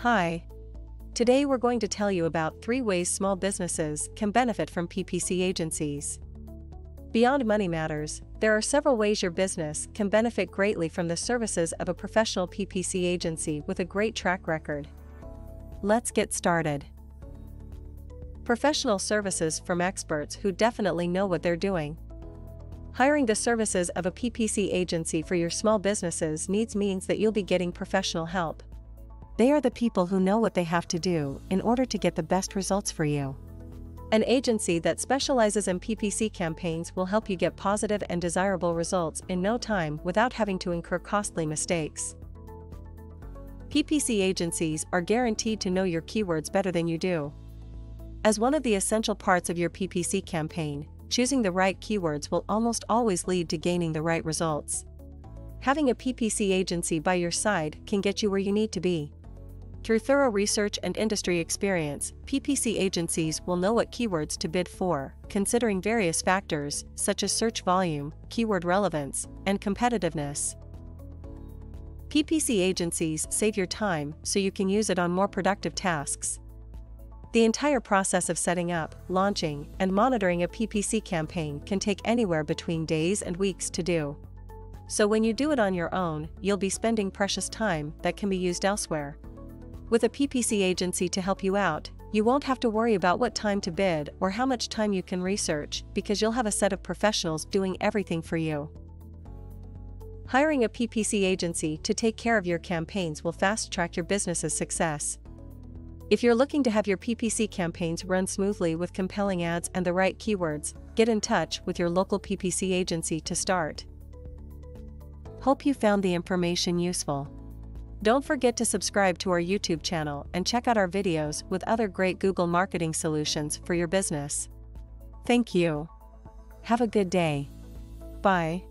Hi. Today we're going to tell you about three ways small businesses can benefit from PPC agencies. Beyond money matters, there are several ways your business can benefit greatly from the services of a professional PPC agency with a great track record. Let's get started. Professional services from experts who definitely know what they're doing. Hiring the services of a PPC agency for your small businesses needs means that you'll be getting professional help. They are the people who know what they have to do in order to get the best results for you. An agency that specializes in PPC campaigns will help you get positive and desirable results in no time without having to incur costly mistakes. PPC agencies are guaranteed to know your keywords better than you do. As one of the essential parts of your PPC campaign, choosing the right keywords will almost always lead to gaining the right results. Having a PPC agency by your side can get you where you need to be. Through thorough research and industry experience, PPC agencies will know what keywords to bid for, considering various factors such as search volume, keyword relevance, and competitiveness. PPC agencies save your time so you can use it on more productive tasks. The entire process of setting up, launching, and monitoring a PPC campaign can take anywhere between days and weeks to do. So when you do it on your own, you'll be spending precious time that can be used elsewhere. With a PPC agency to help you out, you won't have to worry about what time to bid or how much time you can research because you'll have a set of professionals doing everything for you. Hiring a PPC agency to take care of your campaigns will fast track your business's success. If you're looking to have your PPC campaigns run smoothly with compelling ads and the right keywords, get in touch with your local PPC agency to start. Hope you found the information useful. Don't forget to subscribe to our YouTube channel and check out our videos with other great Google marketing solutions for your business. Thank you. Have a good day. Bye.